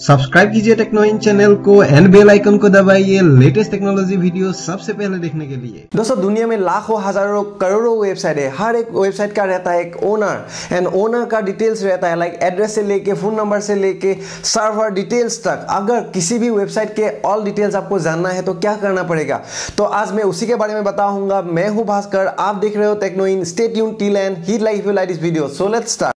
Subscribe कीजिए Techno इन channel को and bell icon को दबाइए लेटेस्ट टेक्नोलॉजी वीडियो सबसे पहले देखने के लिए। दोस्तों, दुनिया में लाखों, हज़ारों, करोड़ों वेबसाइट है। हर एक वेबसाइट का रहता है एक ओनर एंड ओनर का डिटेल्स रहता है लाइक एड्रेस से लेके फ़ोन नंबर से लेके सर्वर डिटेल्स तक। अगर किसी भी वेबसाइट के ऑल डिटेल्स आपको जानना है तो क्या करना पड़ेगा? तो आज मैं उसी के बारे में बताऊँगा। मैं हूँ भास्कर, आप देख रहे हो टेक्नो इन। स्टेट यून till end he like you like this video so let's start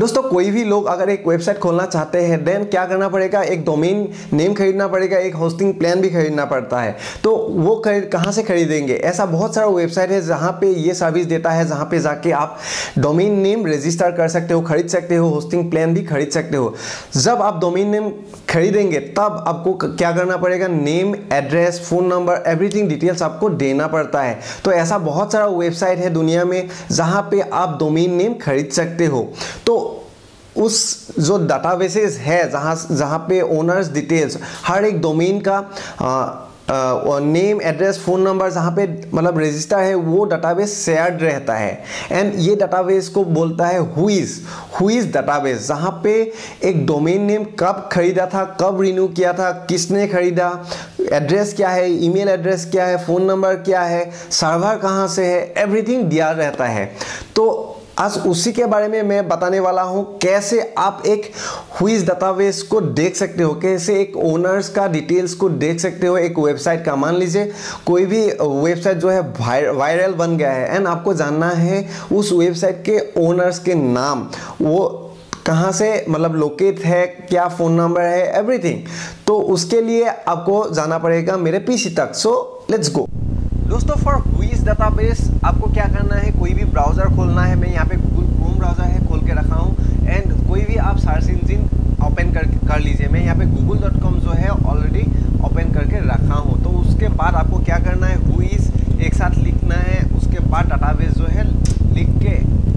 दोस्तों, कोई भी लोग अगर एक वेबसाइट खोलना चाहते हैं देन क्या करना पड़ेगा? एक डोमेन नेम खरीदना पड़ेगा, एक होस्टिंग प्लान भी खरीदना पड़ता है। तो वो खरीद, कहाँ से खरीदेंगे? ऐसा बहुत सारा वेबसाइट है जहाँ पे ये सर्विस देता है, जहाँ पे जाके आप डोमेन नेम रजिस्टर कर सकते हो, खरीद सकते हो होस्टिंग प्लान भी खरीद सकते हो। जब आप डोमेन नेम खरीदेंगे, तब आपको क्या करना पड़ेगा? Name address phone number everything details आपको देना पड़ता है। तो ऐसा बहुत सारा वेबसाइट है दुनिया में जहाँ पे आप डोमेन नेम खरीद सकते हो। तो उस जो डाटाबेसेस है जहाँ जहाँ पे ओनर्स डिटेल्स हर एक डोमेन का आ, नेम एड्रेस फ़ोन नंबर जहाँ पे मतलब रजिस्टर है वो डाटाबेस शेयर्ड रहता है। एंड ये डाटाबेस को बोलता है हुईज हुईज डाटाबेस जहाँ पे एक डोमेन नेम कब खरीदा था कब रिन्यू किया था किसने खरीदा एड्रेस क्या है ईमेल एड्रेस क्या है फ़ोन नंबर क्या है सर्वर कहाँ से है एवरीथिंग दिया रहता है। तो आज उसी के बारे में मैं बताने वाला हूँ कैसे आप एक हुईज डाटाबेस को देख सकते हो, कैसे एक ओनर्स का डिटेल्स को देख सकते हो, एक वेबसाइट का। मान लीजिए, कोई भी वेबसाइट जो है वायरल बन गया है एंड आपको जानना है उस वेबसाइट के ओनर्स के नाम, वो कहाँ से मतलब लोकेट है, क्या फ़ोन नंबर है एवरीथिंग तो उसके लिए आपको जाना पड़ेगा मेरे पीसी तक। सो लेट्स गो दोस्तों फॉर हुईज डाटाबेस आपको क्या करना है? कोई भी ब्राउज़र खोलना है, मैं यहाँ पे गूगल क्रोम ब्राउज़र है, खोल के रखा हूँ। एंड कोई भी आप सर्च इंजिन ओपन कर कर लीजिए। मैं यहाँ पे गूगल डॉट कॉम जो है ऑलरेडी ओपन करके रखा हूँ। तो उसके बाद आपको क्या करना है? हुईज एक साथ लिखना है। उसके बाद डाटाबेस जो है, लिख के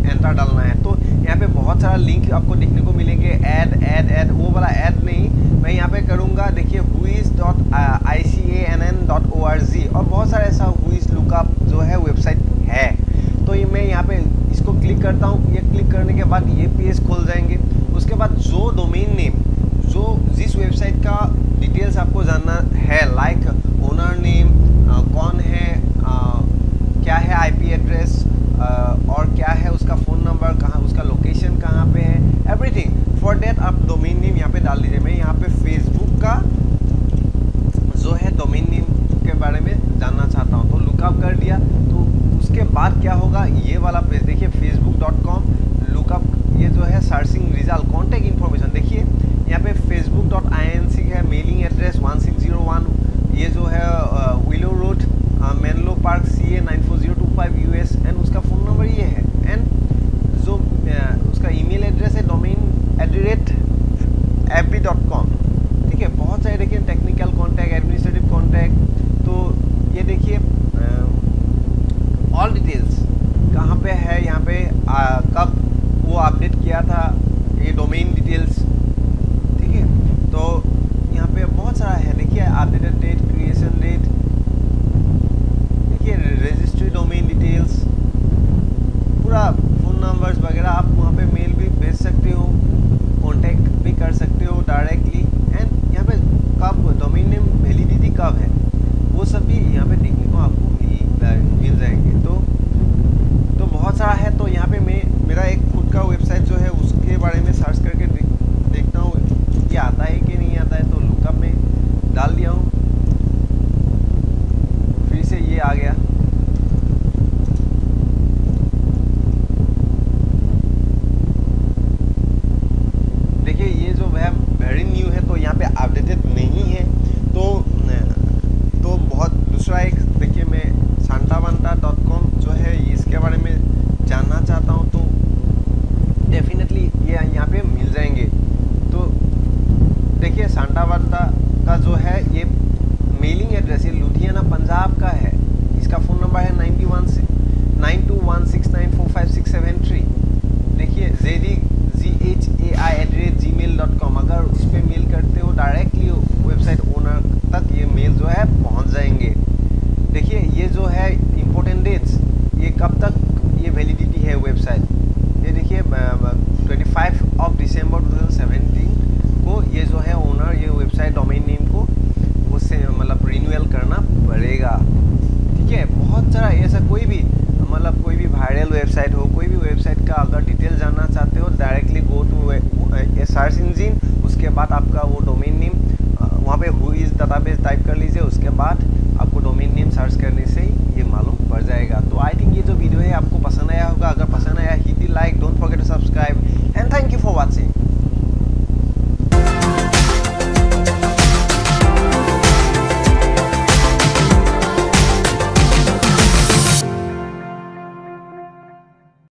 एंटर डालना है। तो यहाँ पे बहुत सारा लिंक आपको देखने को मिलेंगे। ऐड ऐड ऐड वो वाला ऐड नहीं। मैं यहाँ पे करूँगा, देखिए whois dot I C A N N dot O R G और बहुत सारा ऐसा जो है वेबसाइट है। तो ये मैं यहाँ पे इसको क्लिक करता हूँ। ये क्लिक करने के बाद ये पेज खोल जाएँगे। उसके बाद जो डोमेन नेम जो जिस वेबसाइट का डिटेल्स आपको जानना है लाइक ओनर नेम कौन है आ, क्या है आईपी एड्रेस और क्या है उसका फ़ोन नंबर कहाँ उसका लोकेशन कहाँ पे है एवरीथिंग फॉर डेट आप डोमेन नेम यहाँ पे डाल दीजिए मैं यहाँ पे फेसबुक का जो है डोमेन नेम के बारे में जानना चाहता हूँ तो लुकअप कर दिया तो उसके बाद क्या होगा ये वाला पेज देखिए फेसबुक डॉट कॉम लुकअप ये